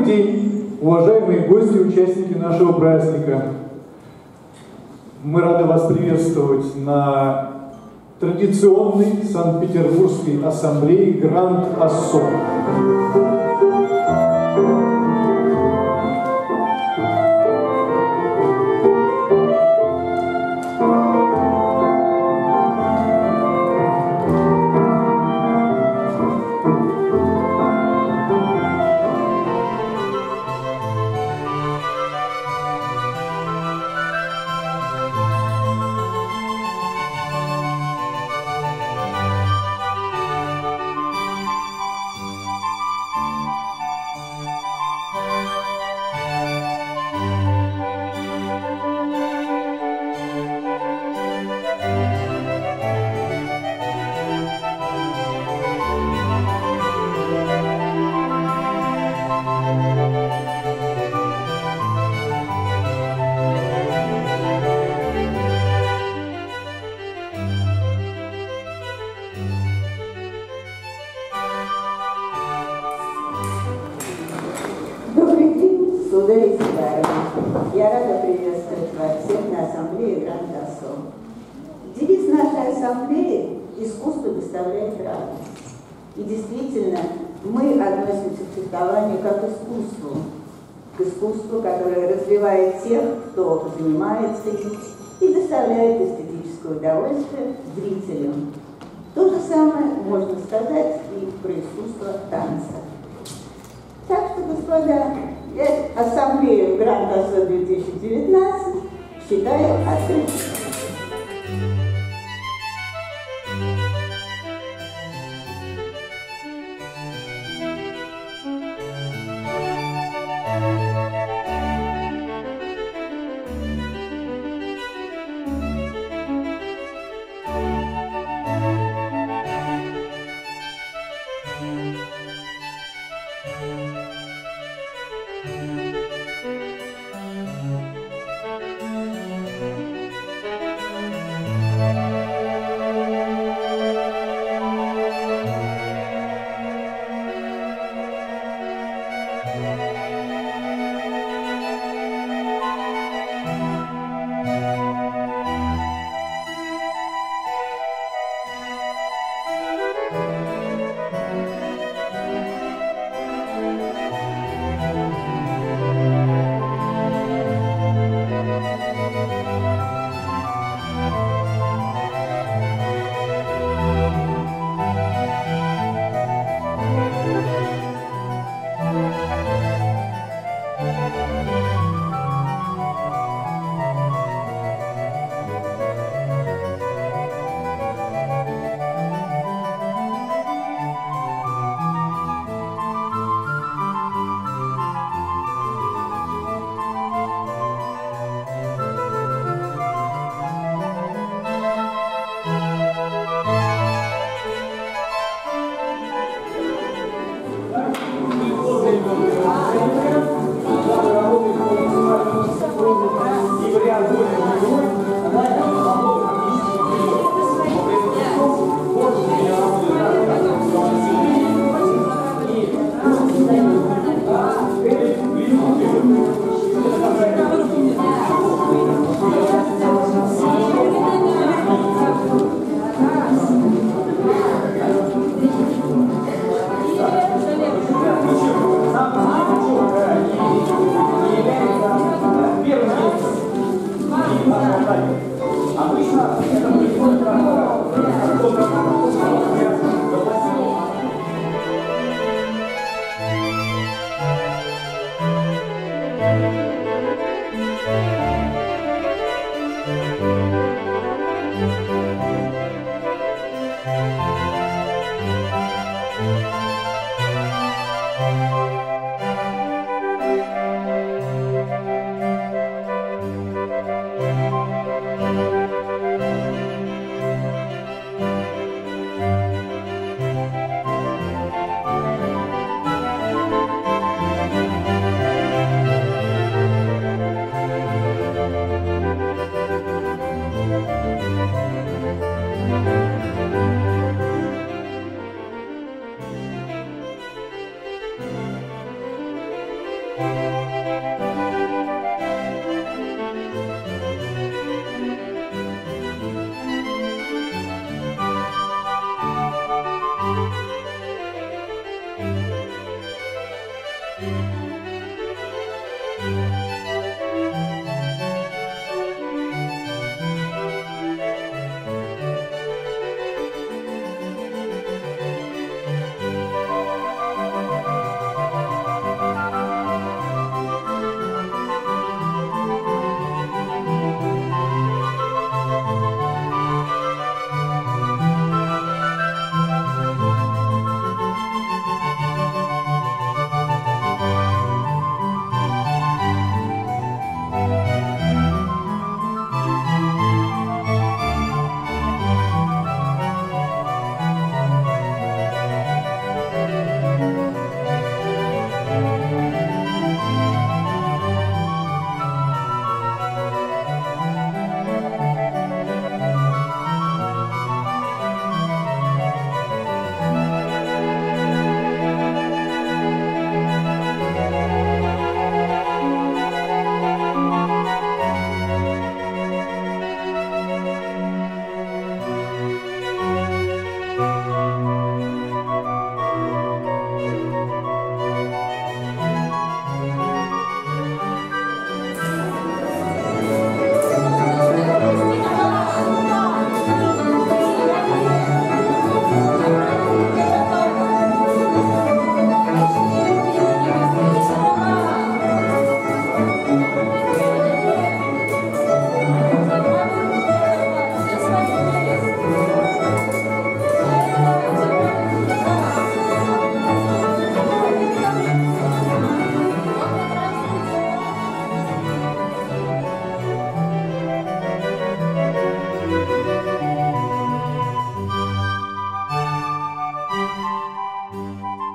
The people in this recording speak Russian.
Добрый день, уважаемые гости и участники нашего праздника. Мы рады вас приветствовать на традиционной Санкт-Петербургской ассамблее Гранд Ассо. Я рада приветствовать вас всех на ассамблее Гранд Ассо. Девиз нашей ассамблеи «Искусство доставляет радость». И действительно, мы относимся к фехтованию как к искусству, к искусству, которое развивает тех, кто занимается им, и доставляет эстетическое удовольствие зрителям. То же самое можно сказать и про искусство танца. Так что, господа, Ассамблею Гранд-Осо 2019 считаю открытой. Música